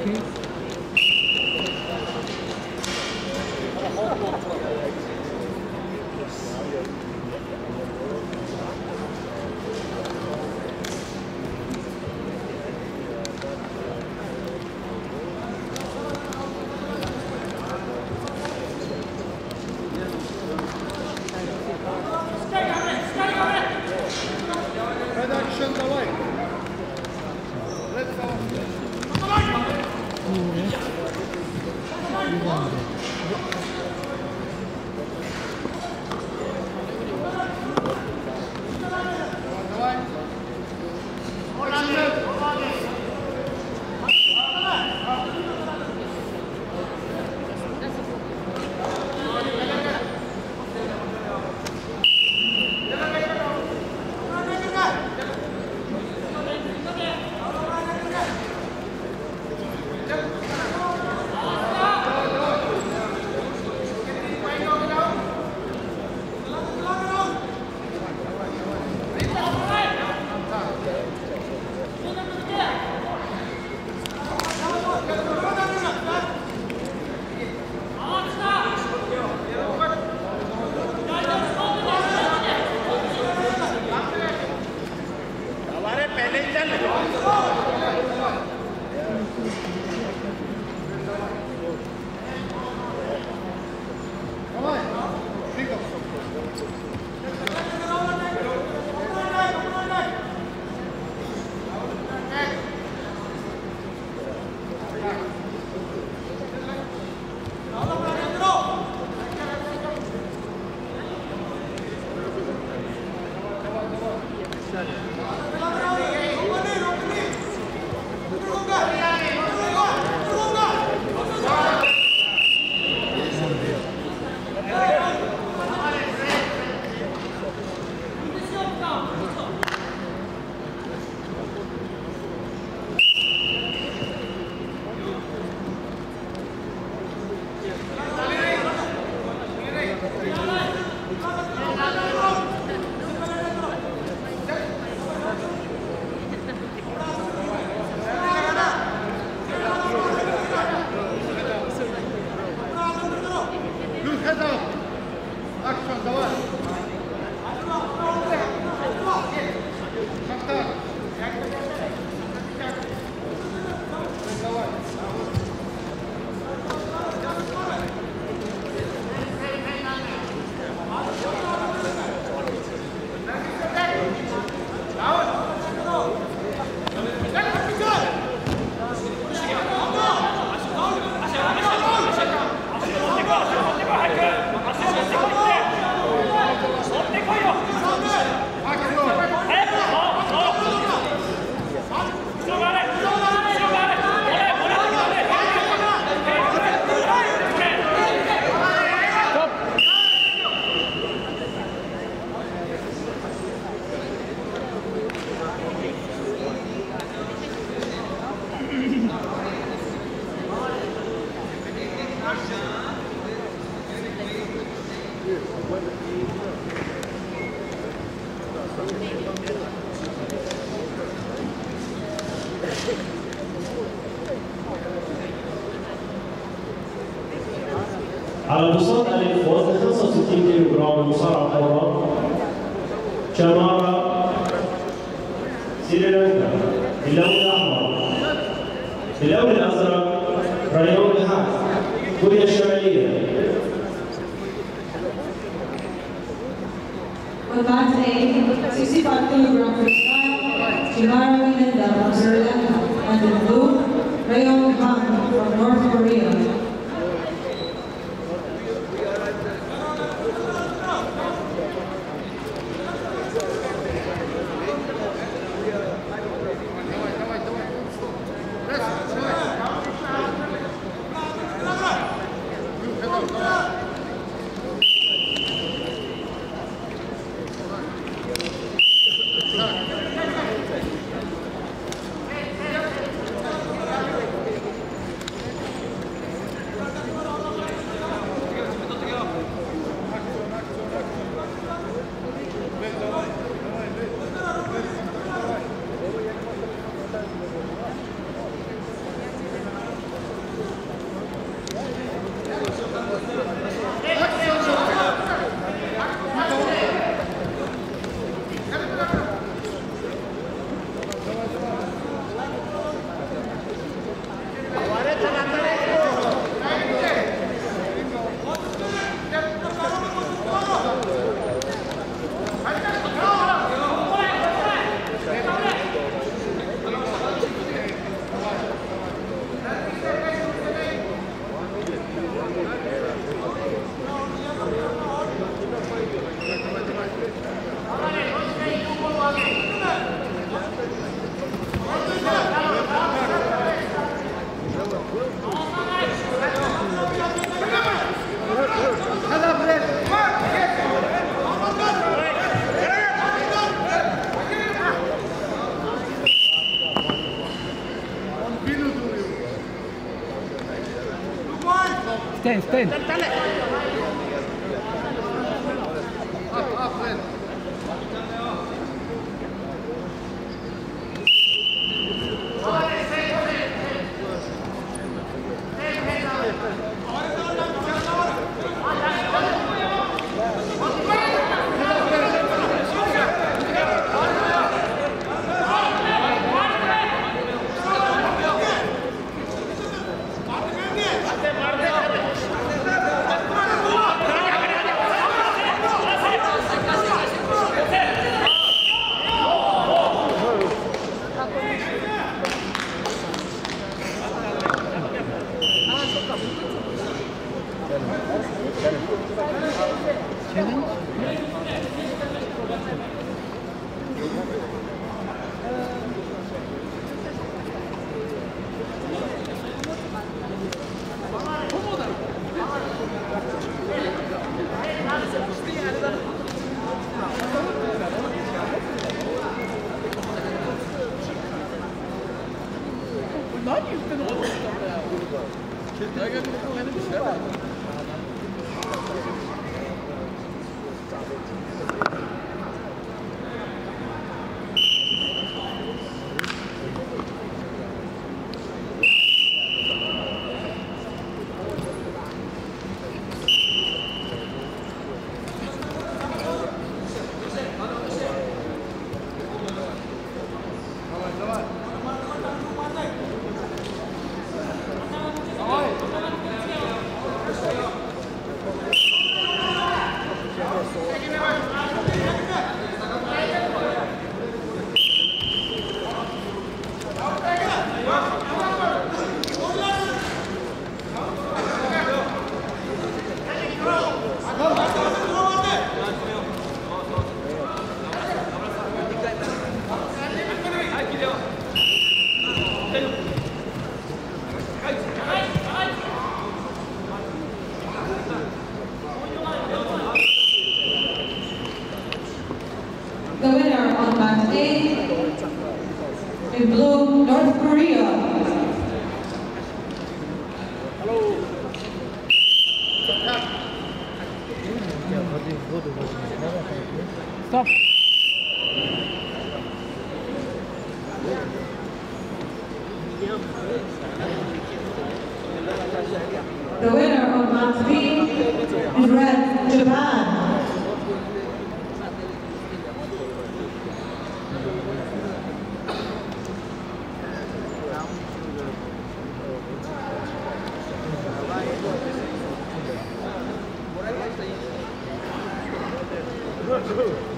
Production 이거 别走 على الوسط ألف وزن 65 كيلو جرام المصارعة الحرة شمارة سريلانكا باللون الأحمر باللون الأزرق ريون الحق كوريا الشمالية. وبعد 65 كيلو جرام Shimara Minenda from Sri Lanka, and in blue, Rayon Han from North Korea. Stand, stand. 何言ってんのかと思ったんだよ。大学の後輩の知らない。 The winner on match A, in blue, North Korea. Stop. Let's go.